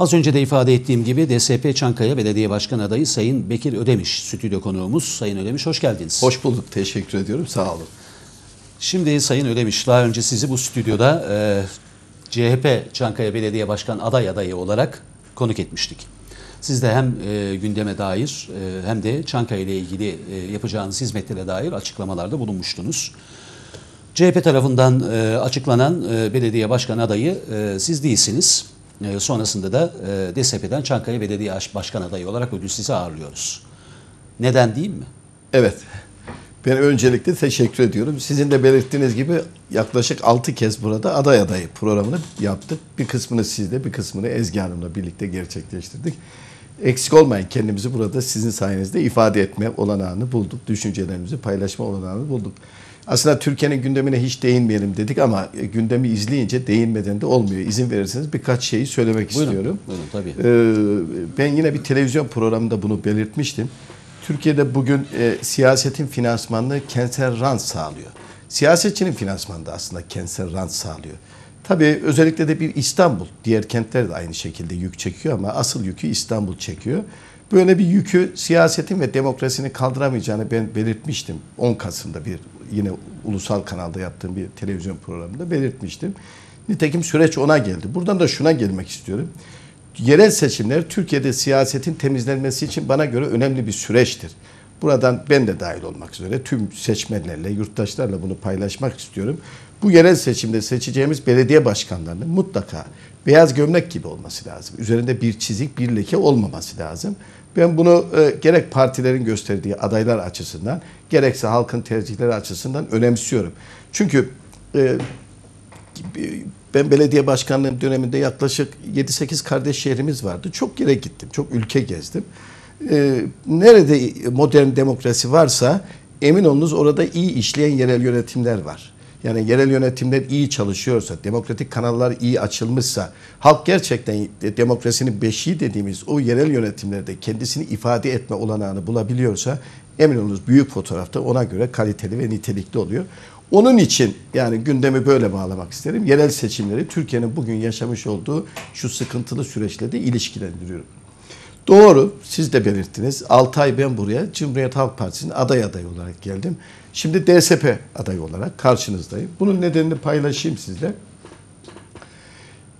Az önce de ifade ettiğim gibi DSP Çankaya Belediye Başkan Adayı Sayın Bekir Ödemiş stüdyo konuğumuz. Sayın Ödemiş hoş geldiniz. Hoş bulduk. Teşekkür ediyorum. Sağ olun. Şimdi Sayın Ödemiş daha önce sizi bu stüdyoda e, CHP Çankaya Belediye Başkan aday adayı olarak konuk etmiştik. Siz de hem e, gündeme dair e, hem de Çankaya ile ilgili e, yapacağınız hizmetlere dair açıklamalarda bulunmuştunuz. CHP tarafından e, açıklanan e, belediye başkan adayı e, siz değilsiniz. E, sonrasında da e, DSP'den Çankaya Belediye Başkan adayı olarak ödül sizi ağırlıyoruz. Neden değil mi? Evet. Ben öncelikle teşekkür ediyorum. Sizin de belirttiğiniz gibi yaklaşık 6 kez burada aday adayı programını yaptık. Bir kısmını sizle, bir kısmını Ezgi Hanım'la birlikte gerçekleştirdik. Eksik olmayın kendimizi burada sizin sayenizde ifade etme olanağını bulduk. Düşüncelerimizi paylaşma olanağını bulduk. Aslında Türkiye'nin gündemine hiç değinmeyelim dedik ama gündemi izleyince değinmeden de olmuyor. İzin verirseniz birkaç şeyi söylemek Buyurun, istiyorum. buyurun, tabii. Ee, ben yine bir televizyon programında bunu belirtmiştim. Türkiye'de bugün e, siyasetin finansmanını kentsel rant sağlıyor. Siyasetçinin finansmanı da aslında kentsel rant sağlıyor. Tabii özellikle de bir İstanbul, diğer kentler de aynı şekilde yük çekiyor ama asıl yükü İstanbul çekiyor. Böyle bir yükü siyasetin ve demokrasinin kaldıramayacağını ben belirtmiştim. 10 Kasım'da bir yine ulusal kanalda yaptığım bir televizyon programında belirtmiştim. Nitekim süreç ona geldi. Buradan da şuna gelmek istiyorum. Yerel seçimler Türkiye'de siyasetin temizlenmesi için bana göre önemli bir süreçtir. Buradan ben de dahil olmak üzere tüm seçmenlerle, yurttaşlarla bunu paylaşmak istiyorum. Bu yerel seçimde seçeceğimiz belediye başkanlarının mutlaka beyaz gömlek gibi olması lazım. Üzerinde bir çizik, bir leke olmaması lazım. Ben bunu e, gerek partilerin gösterdiği adaylar açısından, gerekse halkın tercihleri açısından önemsiyorum. Çünkü e, ben belediye başkanlığım döneminde yaklaşık 7-8 kardeş şehrimiz vardı. Çok yere gittim, çok ülke gezdim. E, nerede modern demokrasi varsa emin olunuz orada iyi işleyen yerel yönetimler var. Yani yerel yönetimler iyi çalışıyorsa, demokratik kanallar iyi açılmışsa, halk gerçekten demokrasinin beşiği dediğimiz o yerel yönetimlerde kendisini ifade etme olanağını bulabiliyorsa emin olunuz büyük fotoğrafta ona göre kaliteli ve nitelikli oluyor. Onun için yani gündemi böyle bağlamak isterim. Yerel seçimleri Türkiye'nin bugün yaşamış olduğu şu sıkıntılı süreçle de ilişkilendiriyorum. Doğru, siz de belirttiniz. 6 ay ben buraya Cumhuriyet Halk Partisi'nin aday adayı olarak geldim. Şimdi DSP adayı olarak karşınızdayım. Bunun nedenini paylaşayım sizle.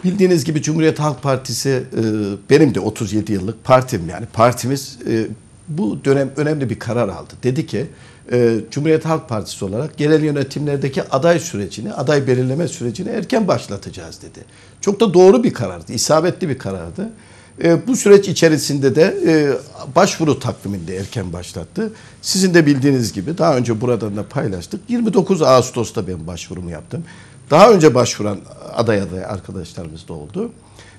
Bildiğiniz gibi Cumhuriyet Halk Partisi e, benim de 37 yıllık partim yani partimiz e, bu dönem önemli bir karar aldı. Dedi ki e, Cumhuriyet Halk Partisi olarak yerel yönetimlerdeki aday sürecini, aday belirleme sürecini erken başlatacağız dedi. Çok da doğru bir karardı, isabetli bir karardı. E, bu süreç içerisinde de e, başvuru takviminde erken başlattı. Sizin de bildiğiniz gibi daha önce buradan da paylaştık. 29 Ağustos'ta ben başvurumu yaptım. Daha önce başvuran aday aday arkadaşlarımız da oldu.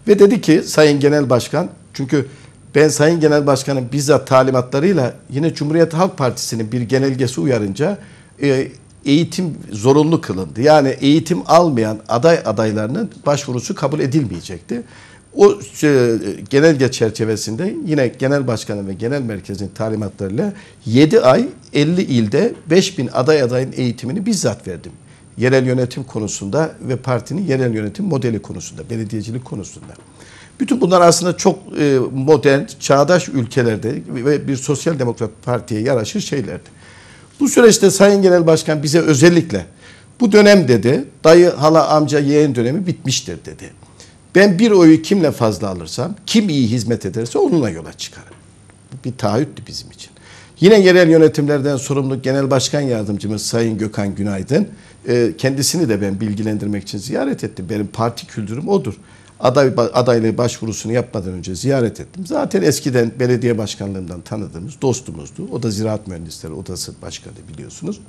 Ve dedi ki Sayın Genel Başkan çünkü ben Sayın Genel Başkan'ın bizzat talimatlarıyla yine Cumhuriyet Halk Partisi'nin bir genelgesi uyarınca e, eğitim zorunlu kılındı. Yani eğitim almayan aday adaylarının başvurusu kabul edilmeyecekti. O e, genelge çerçevesinde yine genel başkanı ve genel merkezin talimatlarıyla 7 ay 50 ilde 5000 aday adayın eğitimini bizzat verdim. Yerel yönetim konusunda ve partinin yerel yönetim modeli konusunda, belediyecilik konusunda. Bütün bunlar aslında çok e, modern, çağdaş ülkelerde ve bir sosyal demokrat partiye yaraşır şeylerdi. Bu süreçte Sayın Genel Başkan bize özellikle bu dönem dedi, dayı, hala, amca, yeğen dönemi bitmiştir dedi. Ben bir oyu kimle fazla alırsam, kim iyi hizmet ederse onunla yola çıkarım. Bir taahhüttü bizim için. Yine yerel yönetimlerden sorumlu Genel Başkan Yardımcımız Sayın Gökhan Günaydın, e, kendisini de ben bilgilendirmek için ziyaret ettim. Benim parti kültürüm odur. Aday, adaylığı başvurusunu yapmadan önce ziyaret ettim. Zaten eskiden belediye başkanlığından tanıdığımız dostumuzdu. O da Ziraat Mühendisleri Odası Başkanı biliyorsunuz.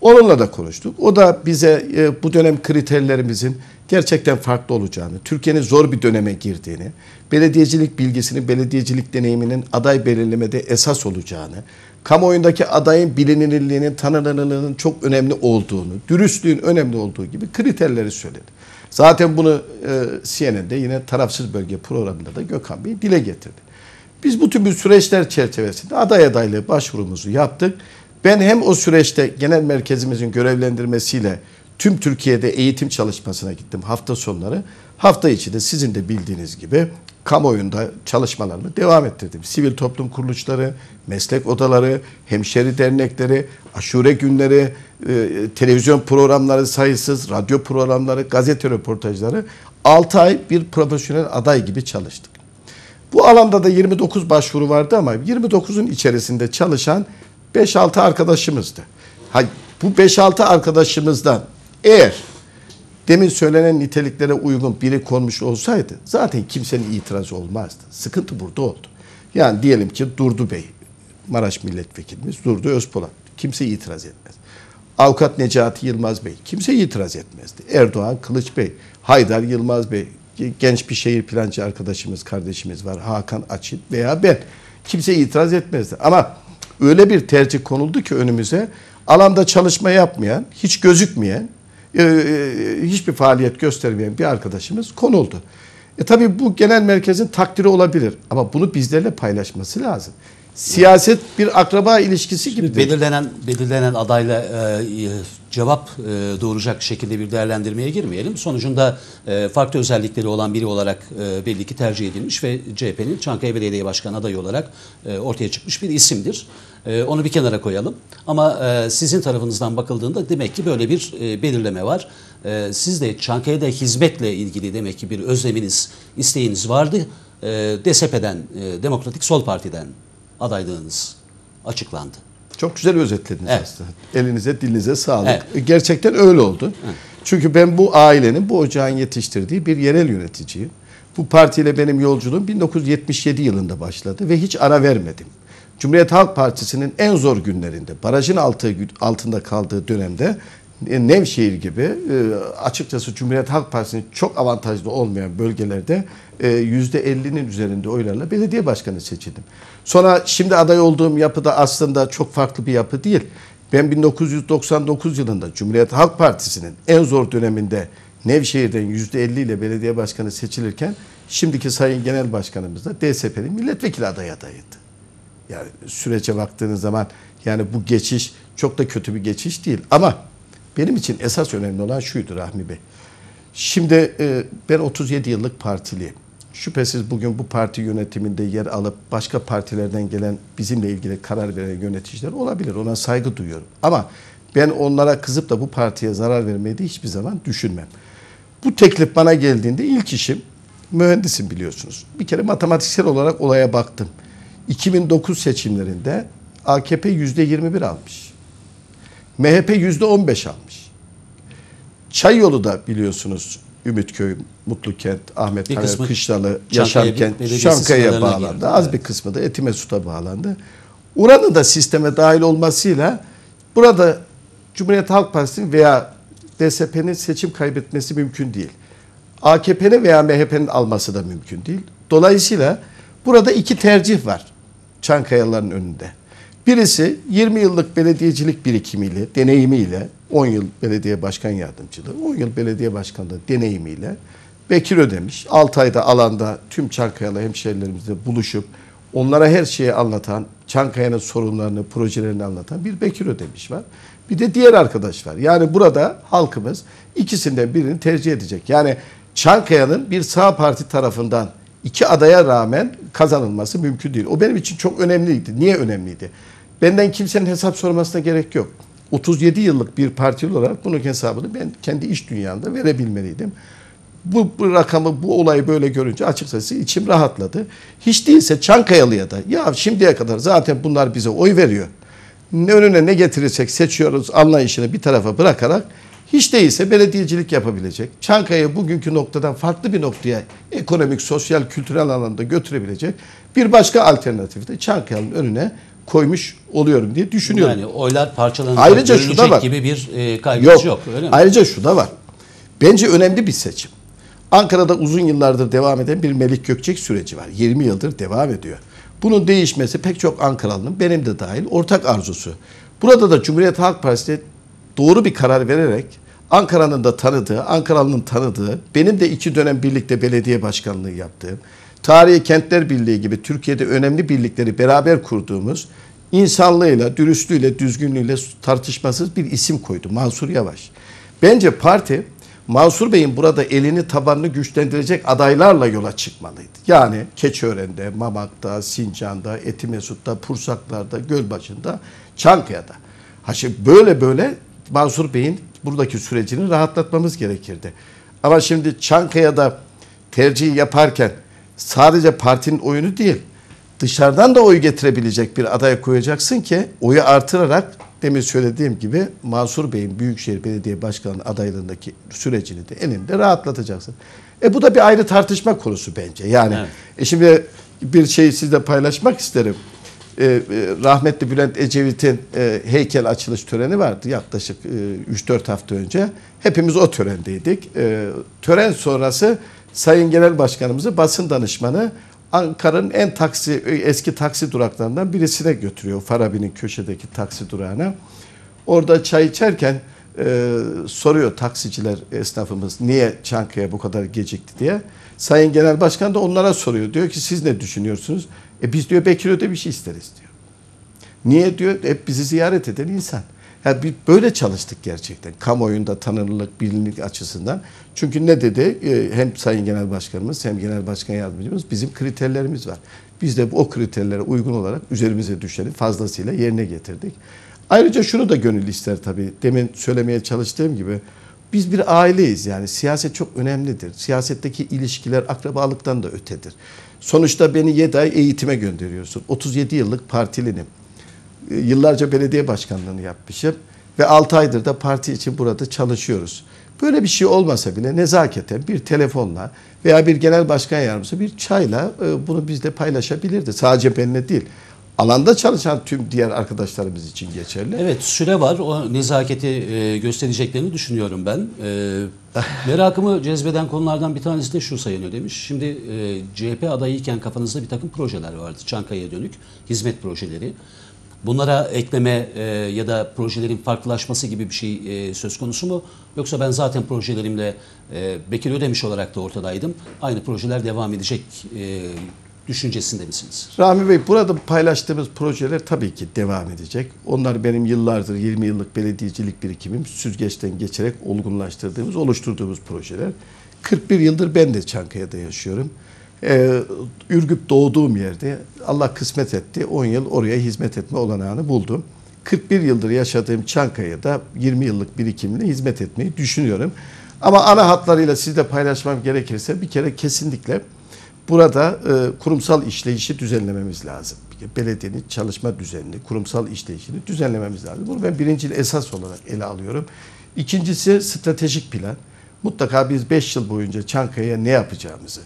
Onunla da konuştuk. O da bize e, bu dönem kriterlerimizin gerçekten farklı olacağını, Türkiye'nin zor bir döneme girdiğini, belediyecilik bilgisinin, belediyecilik deneyiminin aday belirlemede esas olacağını, kamuoyundaki adayın bilinirliğinin, tanınırlığının çok önemli olduğunu, dürüstlüğün önemli olduğu gibi kriterleri söyledi. Zaten bunu e, CNN'de yine tarafsız bölge programında da Gökhan Bey dile getirdi. Biz bu tür bir süreçler çerçevesinde aday adaylığı başvurumuzu yaptık. Ben hem o süreçte genel merkezimizin görevlendirmesiyle tüm Türkiye'de eğitim çalışmasına gittim hafta sonları. Hafta içi de sizin de bildiğiniz gibi kamuoyunda çalışmalarımı devam ettirdim. Sivil toplum kuruluşları, meslek odaları, hemşeri dernekleri, aşure günleri, e, televizyon programları sayısız, radyo programları, gazete röportajları 6 ay bir profesyonel aday gibi çalıştık. Bu alanda da 29 başvuru vardı ama 29'un içerisinde çalışan 5-6 arkadaşımızdı. Ha, bu 5-6 arkadaşımızdan eğer demin söylenen niteliklere uygun biri konmuş olsaydı zaten kimsenin itirazı olmazdı. Sıkıntı burada oldu. Yani diyelim ki Durdu Bey, Maraş milletvekilimiz Durdu Özpolat. Kimse itiraz etmez. Avukat Necati Yılmaz Bey. Kimse itiraz etmezdi. Erdoğan Kılıç Bey, Haydar Yılmaz Bey, genç bir şehir plancı arkadaşımız, kardeşimiz var. Hakan Açit veya ben. Kimse itiraz etmezdi. Ama öyle bir tercih konuldu ki önümüze alanda çalışma yapmayan, hiç gözükmeyen, e, e, hiçbir faaliyet göstermeyen bir arkadaşımız konuldu. E tabii bu genel merkezin takdiri olabilir ama bunu bizlerle paylaşması lazım. Siyaset bir akraba ilişkisi gibi. Belirlenen belirlenen adayla e, cevap e, doğuracak şekilde bir değerlendirmeye girmeyelim. Sonucunda e, farklı özellikleri olan biri olarak e, belli ki tercih edilmiş ve CHP'nin Çankaya Belediye Başkanı adayı olarak e, ortaya çıkmış bir isimdir. E, onu bir kenara koyalım. Ama e, sizin tarafınızdan bakıldığında demek ki böyle bir e, belirleme var. E, siz de Çankaya'da hizmetle ilgili demek ki bir özleminiz, isteğiniz vardı. E, DSP'den, e, Demokratik Sol Parti'den adaylığınız açıklandı. Çok güzel özetlediniz Evet. aslında. Elinize dilinize sağlık. E, Evet. Gerçekten öyle oldu. Çünkü ben bu ailenin, bu ocağın yetiştirdiği bir yerel yöneticiyim. Bu partiyle benim yolculuğum 1977 yılında başladı ve hiç ara vermedim. Cumhuriyet Halk Partisi'nin en zor günlerinde, barajın altı, altında kaldığı dönemde e, Nevşehir gibi e, açıkçası Cumhuriyet Halk Partisi'nin çok avantajlı olmayan bölgelerde e, %50'nin üzerinde oylarla belediye başkanı seçildim. Sonra şimdi aday olduğum yapıda aslında çok farklı bir yapı değil. Ben 1999 yılında Cumhuriyet Halk Partisi'nin en zor döneminde Nevşehir'den %50 ile belediye başkanı seçilirken şimdiki Sayın Genel Başkanımız da DSP'nin milletvekili adayı adayıydı. Yani sürece baktığınız zaman yani bu geçiş çok da kötü bir geçiş değil. Ama benim için esas önemli olan şuydu Rahmi Bey. Şimdi e, ben 37 yıllık partiliyim. Şüphesiz bugün bu parti yönetiminde yer alıp başka partilerden gelen bizimle ilgili karar veren yöneticiler olabilir. Ona saygı duyuyorum. Ama ben onlara kızıp da bu partiye zarar vermeyi de hiçbir zaman düşünmem. Bu teklif bana geldiğinde ilk işim mühendisim biliyorsunuz. Bir kere matematiksel olarak olaya baktım. 2009 seçimlerinde AKP %21 almış. MHP %15 almış. Çayyolu da biliyorsunuz Ümitköy, Mutlukent, Ahmet Bir kısmı Kışlalı, Yaşarkent, sınırlarına bağlandı. girdi. Az Evet. bir kısmı da Etimesut'a bağlandı. Oranın da sisteme dahil olmasıyla burada Cumhuriyet Halk Partisi'nin veya DSP'nin seçim kaybetmesi mümkün değil. AKP'nin veya MHP'nin alması da mümkün değil. Dolayısıyla burada iki tercih var Çankayalıların önünde. Birisi 20 yıllık belediyecilik birikimiyle, deneyimiyle, 10 yıl belediye başkan yardımcılığı, 10 yıl belediye başkanlığı deneyimiyle Bekir Ödemiş 6 ayda alanda tüm Çankayalı hemşehrilerimizle buluşup onlara her şeyi anlatan, Çankaya'nın sorunlarını, projelerini anlatan bir Bekir Ödemiş var. Bir de diğer arkadaş var. Yani burada halkımız ikisinden birini tercih edecek. Yani Çankaya'nın bir sağ parti tarafından iki adaya rağmen kazanılması mümkün değil. O benim için çok önemliydi. Niye önemliydi? Benden kimsenin hesap sormasına gerek yok. 37 yıllık bir partili olarak bunun hesabını ben kendi iş dünyamda verebilmeliydim. Bu, bu rakamı, bu olayı böyle görünce açıkçası içim rahatladı. Hiç değilse Çankayalı'ya da ya şimdiye kadar zaten bunlar bize oy veriyor. Ne önüne ne getirirsek seçiyoruz anlayışını bir tarafa bırakarak hiç değilse belediyecilik yapabilecek. Çankaya'yı bugünkü noktadan farklı bir noktaya ekonomik, sosyal, kültürel alanda götürebilecek bir başka alternatifi de Çankaya'nın önüne koymuş oluyorum diye düşünüyorum. Yani oylar parçalanacak, Ayrıca şu da var. gibi bir e, kaygınız yok. öyle mi? Ayrıca şu da var. Bence önemli bir seçim. Ankara'da uzun yıllardır devam eden bir Melik Gökçek süreci var. 20 yıldır devam ediyor. Bunun değişmesi pek çok Ankaralı'nın benim de dahil ortak arzusu. Burada da Cumhuriyet Halk Partisi doğru bir karar vererek Ankara'nın da tanıdığı, Ankaralı'nın tanıdığı, benim de iki dönem birlikte belediye başkanlığı yaptığım, Tarihi Kentler Birliği gibi Türkiye'de önemli birlikleri beraber kurduğumuz insanlığıyla, dürüstlüğüyle, düzgünlüğüyle tartışmasız bir isim koydu. Mansur Yavaş. Bence parti Mansur Bey'in burada elini tabanını güçlendirecek adaylarla yola çıkmalıydı. Yani Keçiören'de, Mamak'ta, Sincan'da, Etimesut'ta, Pursaklar'da, Gölbaşı'nda, Çankaya'da. Ha şimdi böyle böyle Mansur Bey'in buradaki sürecini rahatlatmamız gerekirdi. Ama şimdi Çankaya'da tercih yaparken sadece partinin oyunu değil, dışarıdan da oy getirebilecek bir aday koyacaksın ki oyu artırarak demin söylediğim gibi Mansur Bey'in Büyükşehir Belediye Başkanı adaylığındaki sürecini de eninde rahatlatacaksın. E bu da bir ayrı tartışma konusu bence. Yani Evet. e şimdi bir şeyi sizle paylaşmak isterim. E, e, rahmetli Bülent Ecevit'in e, heykel açılış töreni vardı yaklaşık e, 3-4 hafta önce. Hepimiz o törendeydik. E, tören sonrası Sayın Genel Başkanımızı basın danışmanı Ankara'nın en taksi eski taksi duraklarından birisine götürüyor. Farabi'nin köşedeki taksi durağına. Orada çay içerken e, soruyor taksiciler esnafımız niye Çankaya bu kadar gecikti diye. Sayın Genel Başkan da onlara soruyor. Diyor ki siz ne düşünüyorsunuz? E biz diyor Bekir Öde bir şey isteriz diyor. Niye diyor? Hep bizi ziyaret eden insan. Ya bir böyle çalıştık gerçekten. Kamuoyunda tanınırlık, bilinirlik açısından. Çünkü ne dedi? Ee, Hem Sayın Genel Başkanımız hem Genel Başkan Yardımcımız bizim kriterlerimiz var. Biz de o kriterlere uygun olarak üzerimize düşeni fazlasıyla yerine getirdik. Ayrıca şunu da gönül ister tabii. Demin söylemeye çalıştığım gibi biz bir aileyiz yani siyaset çok önemlidir. Siyasetteki ilişkiler akrabalıktan da ötedir. Sonuçta beni 7 ay eğitime gönderiyorsun. 37 yıllık partilinim. E, Yıllarca belediye başkanlığını yapmışım ve 6 aydır da parti için burada çalışıyoruz. Böyle bir şey olmasa bile nezaketen bir telefonla veya bir genel başkan yardımcısı bir çayla e, bunu bizle paylaşabilirdi. Sadece benimle değil. Alanda çalışan tüm diğer arkadaşlarımız için geçerli. Evet süre var. O nezaketi e, göstereceklerini düşünüyorum ben. Merakımı cezbeden konulardan bir tanesi de şu Sayın Ödemiş. Şimdi CHP adayıyken kafanızda bir takım projeler vardı. Çankaya'ya dönük hizmet projeleri. Bunlara ekleme e, ya da projelerin farklılaşması gibi bir şey e, söz konusu mu? Yoksa ben zaten projelerimle e, Bekir Ödemiş olarak da ortadaydım. Aynı projeler devam edecek e, düşüncesinde misiniz? Rami Bey burada paylaştığımız projeler tabii ki devam edecek. Onlar benim yıllardır 20 yıllık belediyecilik birikimim süzgeçten geçerek olgunlaştırdığımız, oluşturduğumuz projeler. 41 yıldır ben de Çankaya'da yaşıyorum. Ee, Ürgüp doğduğum yerde Allah kısmet etti. 10 yıl oraya hizmet etme olanağını buldum. 41 yıldır yaşadığım Çankaya'da 20 yıllık birikimle hizmet etmeyi düşünüyorum. Ama ana hatlarıyla sizle paylaşmam gerekirse bir kere kesinlikle Burada e, kurumsal işleyişi düzenlememiz lazım. Belediyenin çalışma düzenini, kurumsal işleyişini düzenlememiz lazım. Bunu ben birinci esas olarak ele alıyorum. İkincisi stratejik plan. Mutlaka biz 5 yıl boyunca Çankaya'ya ne yapacağımızı,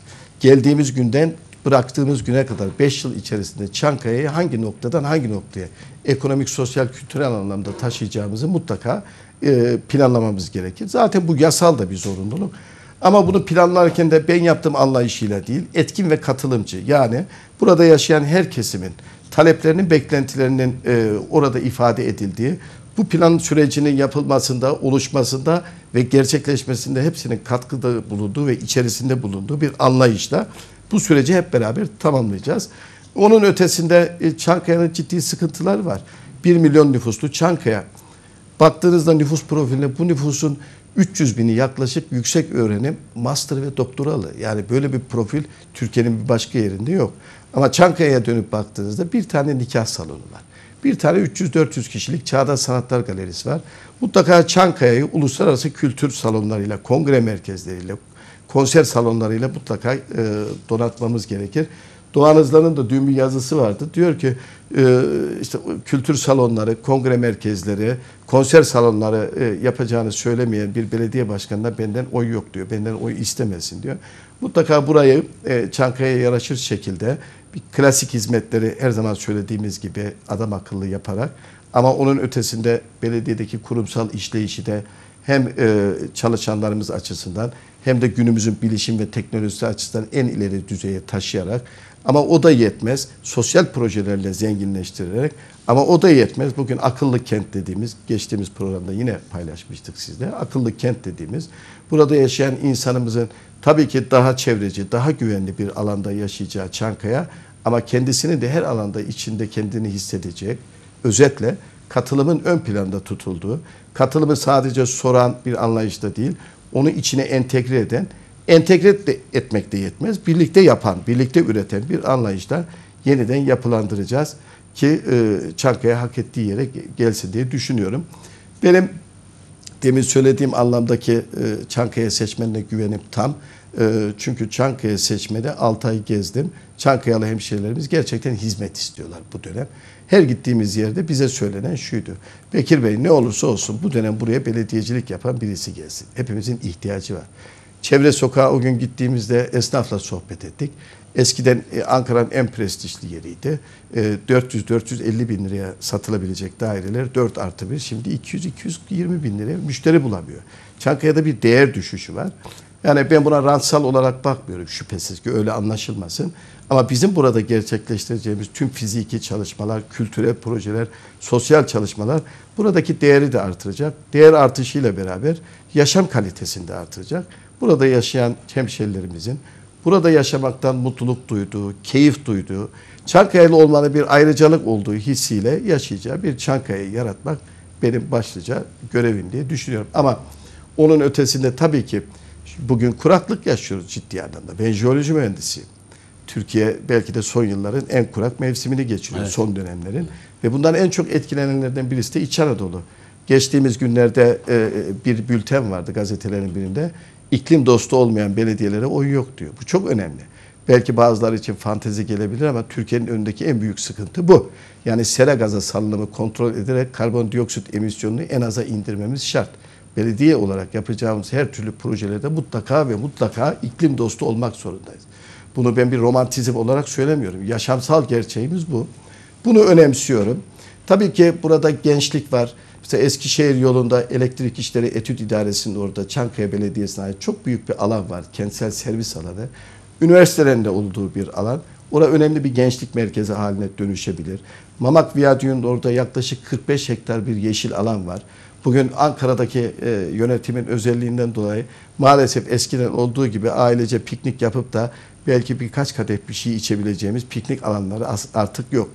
geldiğimiz günden bıraktığımız güne kadar 5 yıl içerisinde Çankaya'yı hangi noktadan hangi noktaya ekonomik, sosyal, kültürel anlamda taşıyacağımızı mutlaka e, planlamamız gerekir. Zaten bu yasal da bir zorunluluk. Ama bunu planlarken de ben yaptığım anlayışıyla değil, etkin ve katılımcı. Yani burada yaşayan her kesimin taleplerinin, beklentilerinin e, orada ifade edildiği, bu plan sürecinin yapılmasında, oluşmasında ve gerçekleşmesinde hepsinin katkıda bulunduğu ve içerisinde bulunduğu bir anlayışla bu süreci hep beraber tamamlayacağız. Onun ötesinde e, Çankaya'nın ciddi sıkıntıları var. 1 milyon nüfuslu Çankaya. Baktığınızda nüfus profiline bu nüfusun 300 bini yaklaşık yüksek öğrenim, master ve doktoralı. Yani böyle bir profil Türkiye'nin bir başka yerinde yok. Ama Çankaya'ya dönüp baktığınızda bir tane nikah salonu var. Bir tane 300-400 kişilik Çağdaş Sanatlar Galerisi var. Mutlaka Çankaya'yı uluslararası kültür salonlarıyla, kongre merkezleriyle, konser salonlarıyla mutlaka e, donatmamız gerekir. Doğan Hızlan'ın da dün bir yazısı vardı. Diyor ki e, işte kültür salonları, kongre merkezleri, konser salonları e, yapacağını söylemeyen bir belediye başkanına benden oy yok diyor. Benden oy istemesin diyor. Mutlaka burayı e, Çankaya'ya yaraşır şekilde bir klasik hizmetleri her zaman söylediğimiz gibi adam akıllı yaparak ama onun ötesinde belediyedeki kurumsal işleyişi de hem çalışanlarımız açısından hem de günümüzün bilişim ve teknolojisi açısından en ileri düzeye taşıyarak ama o da yetmez. Sosyal projelerle zenginleştirerek ama o da yetmez. Bugün akıllı kent dediğimiz, geçtiğimiz programda yine paylaşmıştık sizle. Akıllı kent dediğimiz, burada yaşayan insanımızın tabii ki daha çevreci, daha güvenli bir alanda yaşayacağı Çankaya ama kendisini de her alanda içinde kendini hissedecek, özetle katılımın ön planda tutulduğu, katılımı sadece soran bir anlayışta değil, onu içine entegre eden, entegre etmek de yetmez, birlikte yapan, birlikte üreten bir anlayışla yeniden yapılandıracağız ki e, Çankaya hak ettiği yere gelsin diye düşünüyorum. Benim demin söylediğim anlamdaki e, Çankaya seçmenine güvenim tam. E, çünkü Çankaya seçmeni 6 ay gezdim. Çankayalı hemşehrilerimiz gerçekten hizmet istiyorlar bu dönem. Her gittiğimiz yerde bize söylenen şuydu. Bekir Bey ne olursa olsun bu dönem buraya belediyecilik yapan birisi gelsin. Hepimizin ihtiyacı var. Çevre sokağa o gün gittiğimizde esnafla sohbet ettik. Eskiden e, Ankara'nın en prestijli yeriydi. E, 400-450 bin liraya satılabilecek daireler 4 artı 1. Şimdi 200-220 bin liraya müşteri bulamıyor. Çankaya'da bir değer düşüşü var. Yani ben buna rantsal olarak bakmıyorum şüphesiz ki öyle anlaşılmasın. Ama bizim burada gerçekleştireceğimiz tüm fiziki çalışmalar, kültürel projeler, sosyal çalışmalar buradaki değeri de artıracak. Değer artışıyla beraber yaşam kalitesini de artıracak. Burada yaşayan hemşerilerimizin burada yaşamaktan mutluluk duyduğu, keyif duyduğu, Çankaya'lı olmanın bir ayrıcalık olduğu hissiyle yaşayacağı bir Çankaya'yı yaratmak benim başlıca görevim diye düşünüyorum. Ama onun ötesinde tabii ki bugün kuraklık yaşıyoruz ciddi anlamda. Ben jeoloji mühendisiyim. Türkiye belki de son yılların en kurak mevsimini geçiriyor Evet. son dönemlerin. Ve bundan en çok etkilenenlerden birisi de İç Anadolu. Geçtiğimiz günlerde e, bir bülten vardı gazetelerin birinde. İklim dostu olmayan belediyelere oy yok diyor. Bu çok önemli. Belki bazıları için fantezi gelebilir ama Türkiye'nin önündeki en büyük sıkıntı bu. Yani sera gazı salınımı kontrol ederek karbondioksit emisyonunu en aza indirmemiz şart. Belediye olarak yapacağımız her türlü projelerde mutlaka ve mutlaka iklim dostu olmak zorundayız. Bunu ben bir romantizm olarak söylemiyorum. Yaşamsal gerçeğimiz bu. Bunu önemsiyorum. Tabii ki burada gençlik var. Mesela Eskişehir yolunda elektrik işleri etüt idaresinin orada Çankaya Belediyesi'ne ait çok büyük bir alan var. Kentsel servis alanı. Üniversitelerin de olduğu bir alan. Orada önemli bir gençlik merkezi haline dönüşebilir. Mamak Viyadüğü'nün orada yaklaşık 45 hektar bir yeşil alan var. Bugün Ankara'daki e, yönetimin özelliğinden dolayı maalesef eskiden olduğu gibi ailece piknik yapıp da belki birkaç kadeh bir şey içebileceğimiz piknik alanları artık yok.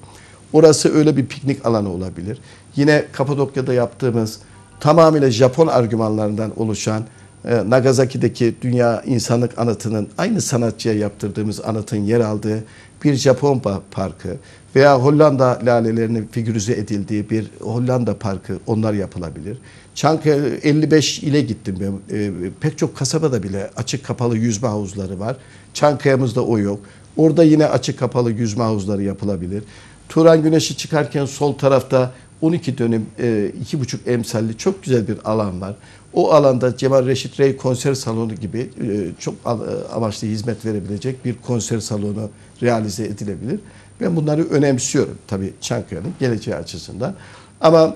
Orası öyle bir piknik alanı olabilir. Yine Kapadokya'da yaptığımız tamamıyla Japon argümanlarından oluşan e, Nagasaki'deki Dünya İnsanlık Anıtı'nın aynı sanatçıya yaptırdığımız anıtın yer aldığı bir Japon pa- parkı veya Hollanda lalelerinin figürize edildiği bir Hollanda parkı onlar yapılabilir. Çankaya 55 ile gittim ben. E, pek çok kasabada bile açık kapalı yüzme havuzları var. Çankaya'mızda o yok. Orada yine açık kapalı yüzme havuzları yapılabilir. Turan Güneşi çıkarken sol tarafta 12 dönüm e, iki buçuk emsalli çok güzel bir alan var. O alanda Cemal Reşit Rey konser salonu gibi e, çok e, amaçlı hizmet verebilecek bir konser salonu realize edilebilir. Ben bunları önemsiyorum tabii Çankaya'nın geleceği açısından. Ama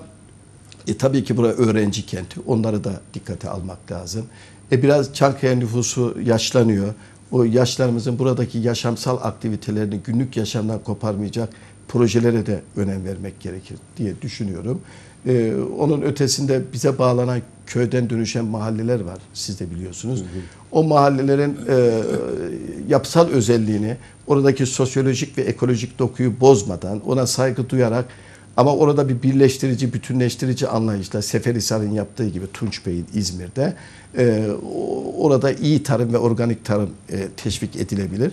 e, tabii ki burası öğrenci kenti. Onları da dikkate almak lazım. E, biraz Çankaya nüfusu yaşlanıyor. O yaşlarımızın buradaki yaşamsal aktivitelerini günlük yaşamdan koparmayacak projelere de önem vermek gerekir diye düşünüyorum. E, onun ötesinde bize bağlanan köyden dönüşen mahalleler var. Siz de biliyorsunuz. O mahallelerin e, yapısal özelliğini, oradaki sosyolojik ve ekolojik dokuyu bozmadan, ona saygı duyarak ama orada bir birleştirici, bütünleştirici anlayışla Seferihisar'ın yaptığı gibi Tunç Bey'in İzmir'de e, orada iyi tarım ve organik tarım e, teşvik edilebilir.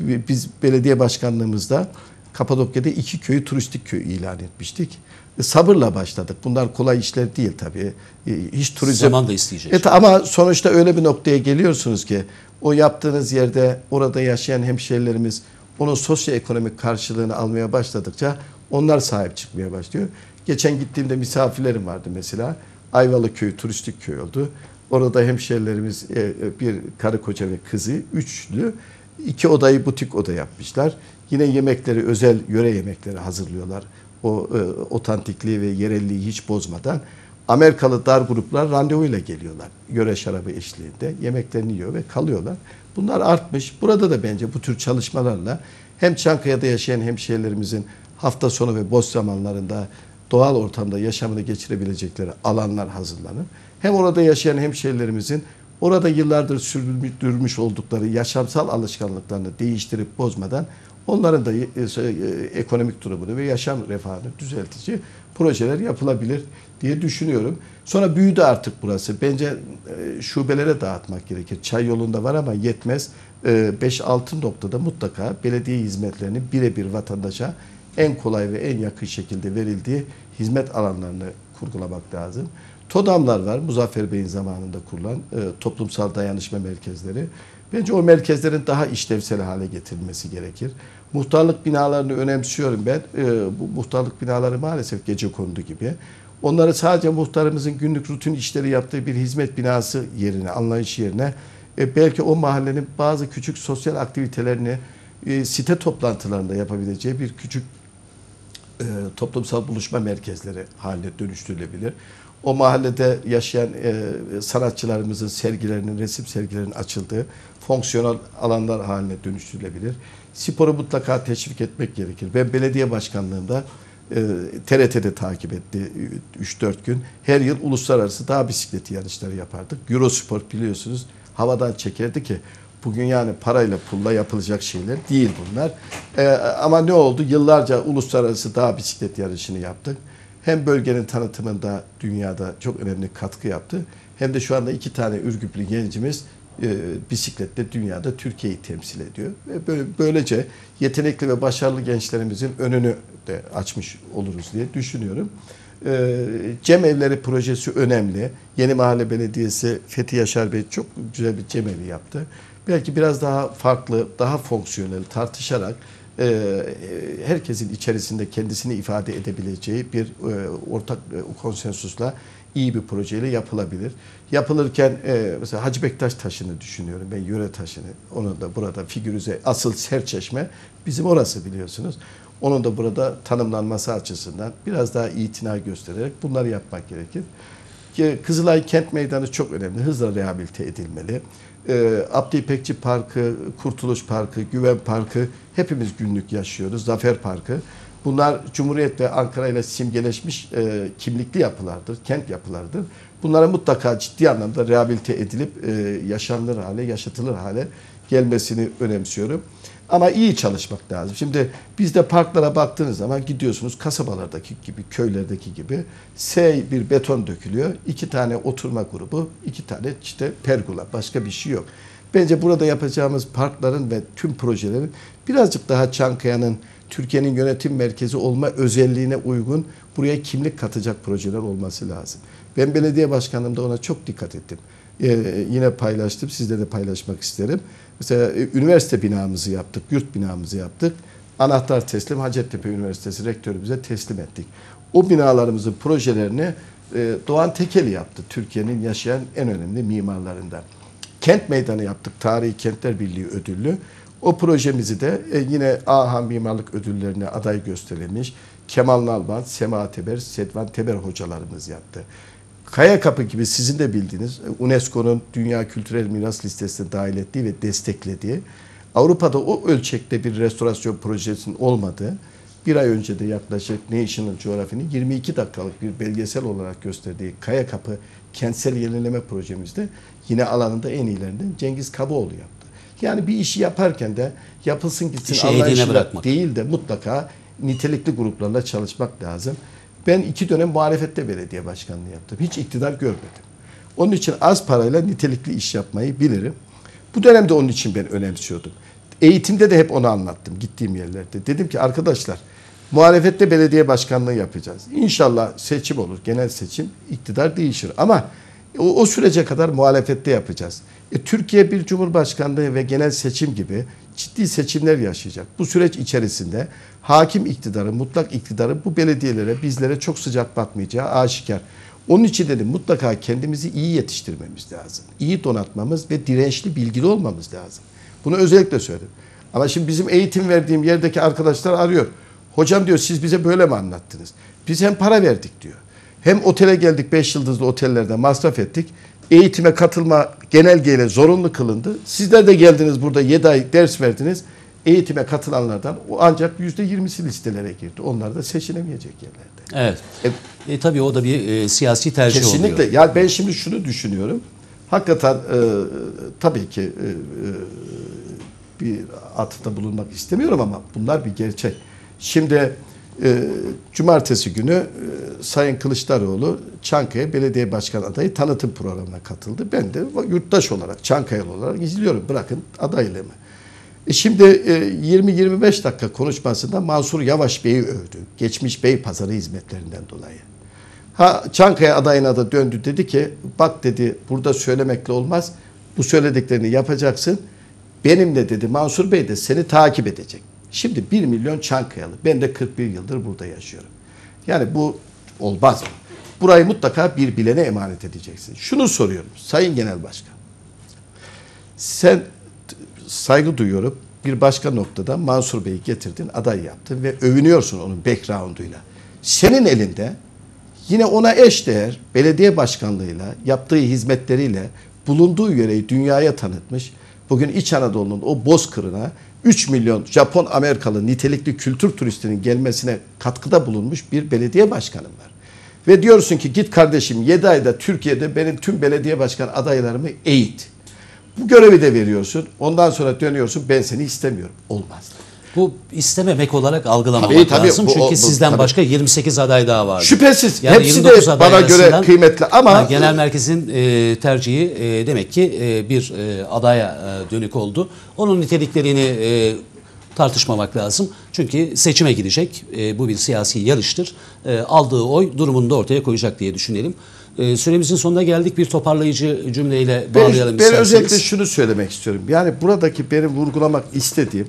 Biz belediye başkanlığımızda Kapadokya'da iki köyü turistik köy ilan etmiştik. Sabırla başladık. Bunlar kolay işler değil tabii. E, hiç turizm Zaman da isteyecek. Evet ama sonuçta öyle bir noktaya geliyorsunuz ki o yaptığınız yerde orada yaşayan hemşehrilerimiz onun sosyoekonomik karşılığını almaya başladıkça onlar sahip çıkmaya başlıyor. Geçen gittiğimde misafirlerim vardı mesela. Ayvalık köyü turistik köy oldu. Orada hemşehrilerimiz e, e, bir karı koca ve kızı üçlü iki odayı butik oda yapmışlar. Yine yemekleri özel yöre yemekleri hazırlıyorlar. O e, otantikliği ve yerelliği hiç bozmadan. Amerikalı dar gruplar randevuyla geliyorlar. Yöre şarabı eşliğinde yemeklerini yiyor ve kalıyorlar. Bunlar artmış. Burada da bence bu tür çalışmalarla hem Çankaya'da yaşayan hemşehrilerimizin hafta sonu ve boş zamanlarında doğal ortamda yaşamını geçirebilecekleri alanlar hazırlanır. Hem orada yaşayan hemşehrilerimizin orada yıllardır sürdürmüş oldukları yaşamsal alışkanlıklarını değiştirip bozmadan onların da e, e, ekonomik durumunu ve yaşam refahını düzeltici projeler yapılabilir diye düşünüyorum. Sonra büyüdü artık burası. Bence e, şubelere dağıtmak gerekir. Çay yolunda var ama yetmez. 5-6 noktada mutlaka belediye hizmetlerinin birebir vatandaşa en kolay ve en yakın şekilde verildiği hizmet alanlarını kurgulamak lazım. TODAM'lar var. Muzaffer Bey'in zamanında kurulan e, toplumsal dayanışma merkezleri. Bence o merkezlerin daha işlevsel hale getirilmesi gerekir. Muhtarlık binalarını önemsiyorum ben. E, bu muhtarlık binaları maalesef gece kondu gibi. Onları sadece muhtarımızın günlük rutin işleri yaptığı bir hizmet binası yerine, anlayış yerine e, belki o mahallenin bazı küçük sosyal aktivitelerini e, site toplantılarında yapabileceği bir küçük e, toplumsal buluşma merkezleri haline dönüştürülebilir. O mahallede yaşayan e, sanatçılarımızın sergilerinin, resim sergilerinin açıldığı fonksiyonel alanlar haline dönüştürülebilir. Sporu mutlaka teşvik etmek gerekir. Ben belediye başkanlığında e, TRT'de takip etti 3-4 gün. Her yıl uluslararası dağ bisikleti yarışları yapardık. Eurosport biliyorsunuz havadan çekerdi ki bugün yani parayla pulla yapılacak şeyler değil bunlar. E, ama ne oldu? Yıllarca uluslararası dağ bisiklet yarışını yaptık. Hem bölgenin tanıtımında dünyada çok önemli katkı yaptı. Hem de şu anda iki tane Ürgüplü gencimiz e, bisikletle dünyada Türkiye'yi temsil ediyor. Ve böylece yetenekli ve başarılı gençlerimizin önünü de açmış oluruz diye düşünüyorum. E, Cem Evleri projesi önemli. Yeni Mahalle Belediyesi Fethi Yaşar Bey çok güzel bir cem evi yaptı. Belki biraz daha farklı, daha fonksiyonel tartışarak e, herkesin içerisinde kendisini ifade edebileceği bir e, ortak e, konsensusla iyi bir projeyle yapılabilir. Yapılırken mesela Hacı Bektaş taşını düşünüyorum ben yöre taşını. Onun da burada figürüze asıl serçeşme bizim orası biliyorsunuz. Onun da burada tanımlanması açısından biraz daha itina göstererek bunları yapmak gerekir. Kızılay Kent Meydanı çok önemli. Hızla rehabilite edilmeli. Ee, Abdi İpekçi Parkı, Kurtuluş Parkı, Güven Parkı hepimiz günlük yaşıyoruz. Zafer Parkı. Bunlar Cumhuriyet ve Ankara ile simgeleşmiş e, kimlikli yapılardır, kent yapılardır. Bunlara mutlaka ciddi anlamda rehabilite edilip e, yaşanılır hale, yaşatılır hale gelmesini önemsiyorum. Ama iyi çalışmak lazım. Şimdi bizde parklara baktığınız zaman gidiyorsunuz kasabalardaki gibi, köylerdeki gibi S bir beton dökülüyor. iki tane oturma grubu, iki tane işte pergola. Başka bir şey yok. Bence burada yapacağımız parkların ve tüm projelerin birazcık daha Çankaya'nın Türkiye'nin yönetim merkezi olma özelliğine uygun buraya kimlik katacak projeler olması lazım. Ben belediye başkanlığımda ona çok dikkat ettim. Ee, yine paylaştım, sizle de paylaşmak isterim. Mesela e, üniversite binamızı yaptık, yurt binamızı yaptık. Anahtar teslim Hacettepe Üniversitesi rektörümüze teslim ettik. O binalarımızın projelerini e, Doğan Tekeli yaptı. Türkiye'nin yaşayan en önemli mimarlarından. Kent meydanı yaptık. Tarihi Kentler Birliği ödüllü. O projemizi de e, yine AHA Mimarlık Ödülleri'ne aday gösterilmiş. Kemal Nalban, Sema Teber, Sedvan Teber hocalarımız yaptı. Kaya Kapı gibi sizin de bildiğiniz UNESCO'nun Dünya Kültürel Miras Listesi'ne dahil ettiği ve desteklediği Avrupa'da o ölçekte bir restorasyon projesinin olmadığı bir ay önce de yaklaşık National Geographic'in 22 dakikalık bir belgesel olarak gösterdiği Kaya Kapı kentsel yenileme projemizde yine alanında en iyilerinden Cengiz Kaboğlu yaptı. Yani bir işi yaparken de yapılsın gitsin İşi anlayışıyla değil de mutlaka nitelikli gruplarla çalışmak lazım. Ben iki dönem muhalefette belediye başkanlığı yaptım. Hiç iktidar görmedim. Onun için az parayla nitelikli iş yapmayı bilirim. Bu dönemde onun için ben önemsiyordum. Eğitimde de hep onu anlattım gittiğim yerlerde. Dedim ki arkadaşlar muhalefette belediye başkanlığı yapacağız. İnşallah seçim olur, genel seçim, iktidar değişir. Ama o, o sürece kadar muhalefette yapacağız. E, Türkiye bir cumhurbaşkanlığı ve genel seçim gibi ciddi seçimler yaşayacak. Bu süreç içerisinde hakim iktidarı, mutlak iktidarı bu belediyelere, bizlere çok sıcak bakmayacağı aşikar. Onun için dedim mutlaka kendimizi iyi yetiştirmemiz lazım. İyi donatmamız ve dirençli, bilgili olmamız lazım. Bunu özellikle söyledim. Ama şimdi bizim eğitim verdiğim yerdeki arkadaşlar arıyor. Hocam diyor siz bize böyle mi anlattınız? Biz hem para verdik diyor. Hem otele geldik 5 yıldızlı otellerde masraf ettik. Eğitime katılma genelgeyle zorunlu kılındı. Sizler de geldiniz burada 7 ay ders verdiniz. Eğitime katılanlardan o ancak %20'si listelere girdi. Onlar da seçilemeyecek yerlerde. Evet. E, e, tabii o da bir e, siyasi tercih Kesinlikle. oluyor. Yani ben şimdi şunu düşünüyorum. Hakikaten e, tabii ki e, e, bir atıfta bulunmak istemiyorum ama bunlar bir gerçek. Şimdi e, cumartesi günü e, Sayın Kılıçdaroğlu Çankaya Belediye Başkan adayı tanıtım programına katıldı. Ben de yurttaş olarak, Çankayalı olarak izliyorum. Bırakın adaylığımı. E şimdi e, 20-25 dakika konuşmasında Mansur Yavaş Bey'i övdü. Geçmiş Bey pazarı hizmetlerinden dolayı. Ha Çankaya adayına da döndü dedi ki bak dedi burada söylemekle olmaz. Bu söylediklerini yapacaksın. Benimle dedi Mansur Bey de seni takip edecek. Şimdi 1 milyon Çankayalı. Ben de 41 yıldır burada yaşıyorum. Yani bu olmaz mı? Burayı mutlaka bir bilene emanet edeceksin. Şunu soruyorum Sayın Genel Başkan. Sen saygı duyuyorum. Bir başka noktada Mansur Bey'i getirdin, aday yaptın ve övünüyorsun onun background'uyla. Senin elinde yine ona eşdeğer belediye başkanlığıyla, yaptığı hizmetleriyle bulunduğu yöreyi dünyaya tanıtmış. Bugün İç Anadolu'nun o bozkırına 3 milyon Japon Amerikalı nitelikli kültür turistinin gelmesine katkıda bulunmuş bir belediye başkanım var. Ve diyorsun ki git kardeşim 7 ayda Türkiye'de benim tüm belediye başkan adaylarımı eğit. Bu görevi de veriyorsun. Ondan sonra dönüyorsun ben seni istemiyorum. Olmaz. Bu istememek olarak algılamamak Tabii, tabii. lazım. Bu- Çünkü o- bu- sizden tabii. başka 28 aday daha var. Şüphesiz. Yani Hepsi de 29 aday bana göre kıymetli ama Ha, genel merkezin e, tercihi e, demek ki e, bir e, adaya e, dönük oldu. Onun niteliklerini e, tartışmamak lazım. Çünkü seçime gidecek. E, bu bir siyasi yarıştır. E, aldığı oy durumunu da ortaya koyacak diye düşünelim. E, süremizin sonuna geldik. Bir toparlayıcı cümleyle bağlayalım ben, ben isterseniz. özellikle şunu söylemek istiyorum. Yani buradaki benim vurgulamak istediğim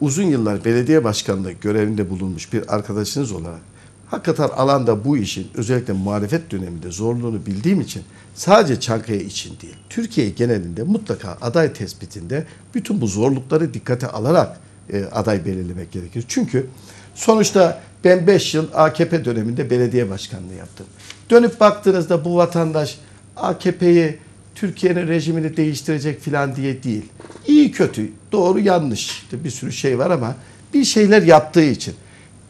uzun yıllar belediye başkanlığı görevinde bulunmuş bir arkadaşınız olarak hakikaten alanda bu işin özellikle muhalefet döneminde zorluğunu bildiğim için sadece Çankaya için değil, Türkiye genelinde mutlaka aday tespitinde bütün bu zorlukları dikkate alarak e, aday belirlemek gerekir. Çünkü sonuçta ben 5 yıl AKP döneminde belediye başkanlığı yaptım. Dönüp baktığınızda bu vatandaş AKP'yi Türkiye'nin rejimini değiştirecek filan diye değil. İyi kötü, doğru yanlış işte bir sürü şey var ama bir şeyler yaptığı için.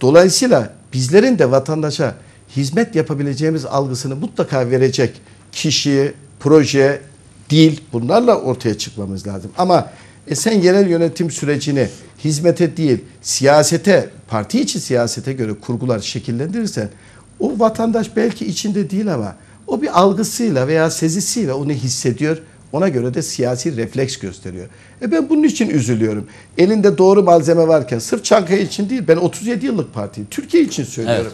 Dolayısıyla bizlerin de vatandaşa hizmet yapabileceğimiz algısını mutlaka verecek kişi, proje, dil bunlarla ortaya çıkmamız lazım. Ama e sen yerel yönetim sürecini hizmete değil, siyasete, parti içi siyasete göre kurgular şekillendirirsen o vatandaş belki içinde değil ama o bir algısıyla veya sezisiyle onu hissediyor. Ona göre de siyasi refleks gösteriyor. E ben bunun için üzülüyorum. Elinde doğru malzeme varken sırf Çankaya için değil ben 37 yıllık partiyim. Türkiye için söylüyorum.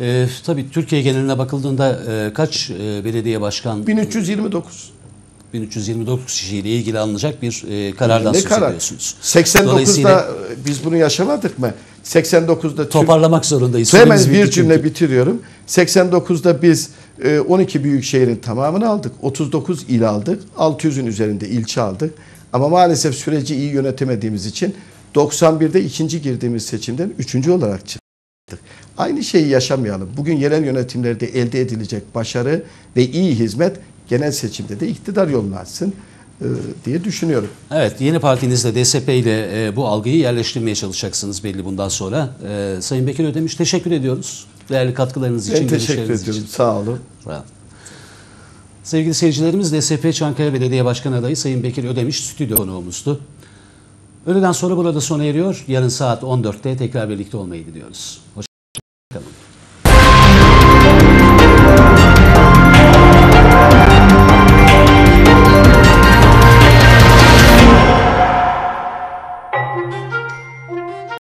E, tabii Türkiye geneline bakıldığında e, kaç e, belediye başkan 1329. 1329 kişiyle ilgili alınacak bir e, karardan ne söz karar? ediyorsunuz. 89'da Dolayısıyla biz bunu yaşamadık mı? 89'da Türk- toparlamak zorundayız. Hemen bir cümle bitiriyorum. 89'da biz 12 büyük şehrin tamamını aldık. 39 il aldık. 600'ün üzerinde ilçe aldık. Ama maalesef süreci iyi yönetemediğimiz için 91'de ikinci girdiğimiz seçimden üçüncü olarak çıktık. Aynı şeyi yaşamayalım. Bugün yerel yönetimlerde elde edilecek başarı ve iyi hizmet genel seçimde de iktidar yolunu açsın e, diye düşünüyorum. Evet, yeni partinizle DSP ile e, bu algıyı yerleştirmeye çalışacaksınız belli bundan sonra. E, Sayın Bekir Ödemiş teşekkür ediyoruz. Değerli katkılarınız için, Ben teşekkür ediyorum. için. Sağ olun. Sevgili seyircilerimiz DSP Çankaya Belediye Başkanı adayı Sayın Bekir Ödemiş stüdyo konuğumuzdu. Öğleden sonra burada sona eriyor. Yarın saat 14'te tekrar birlikte olmayı diliyoruz. Hoşça